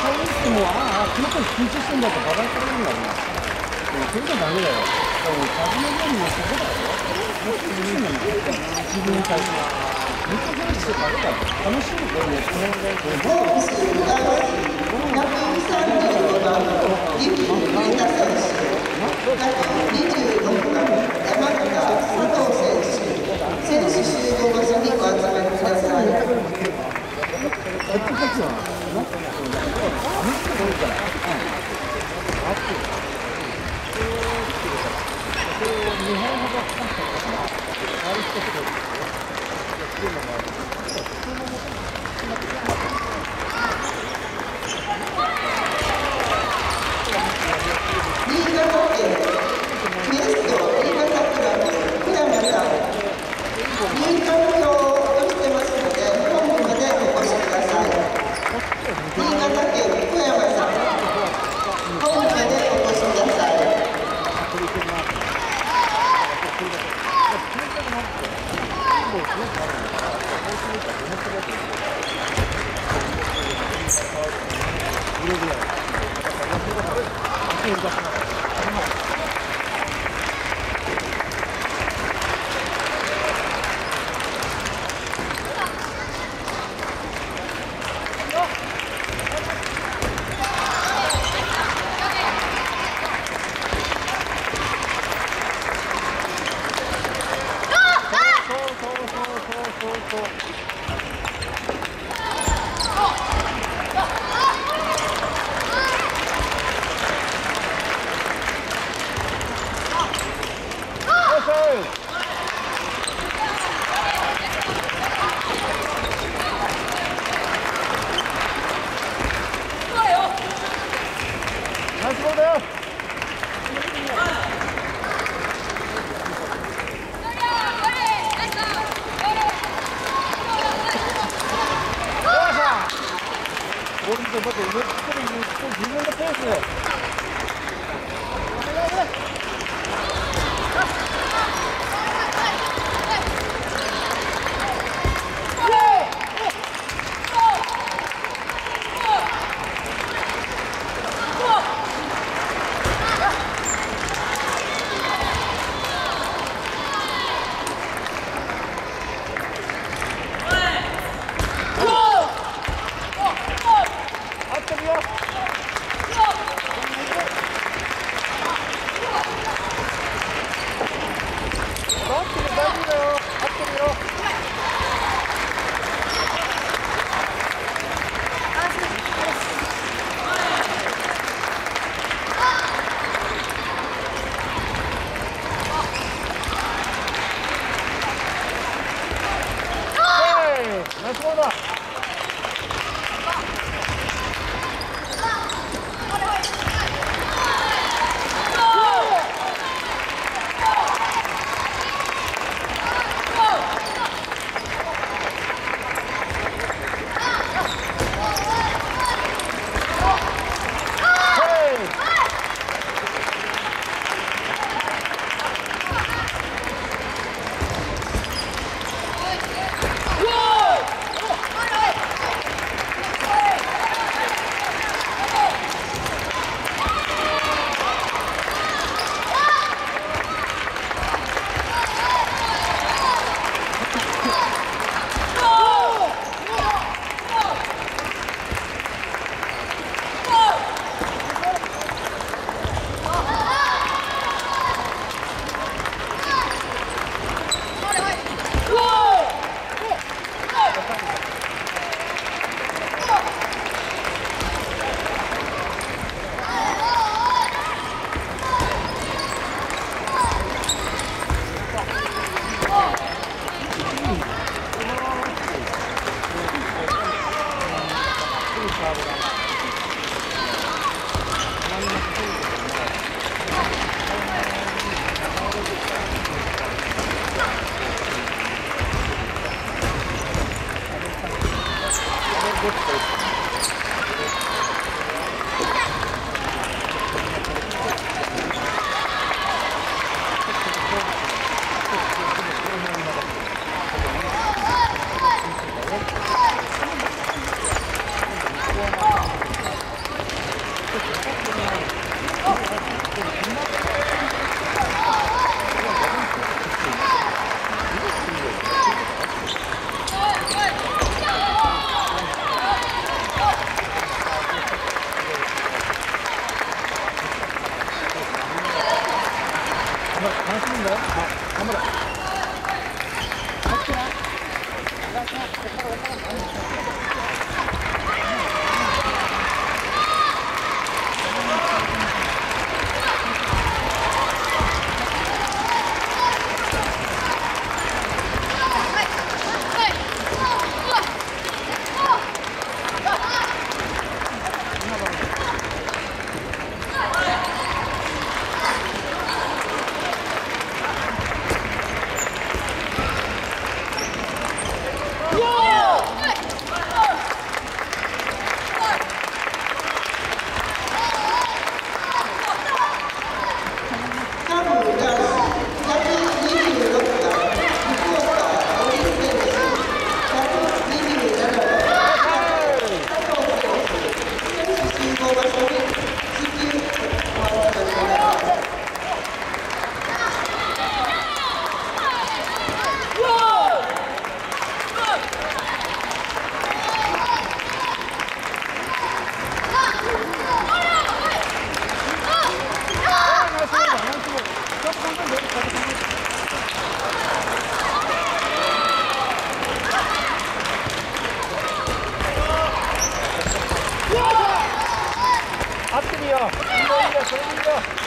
からもうあの顔見ても、ああ、この子緊張してんだってバカにされるんだ今。で。もそれじゃダメだよ。だもう、風のようにもそこだよ。もっと自分に自分に対して。めっちゃ話してたら楽しむこれね、このね、これホームス浦和135番リキ・上田選手26番山形佐藤選手選手集合場所にお集まりくださいこっちこっちはなってない。むっと多いから。うん。あって。これを日本 ボール見て、待って、上っこで言うと自分のペース。で我说的 소영이야. 소영이야. 소영이야.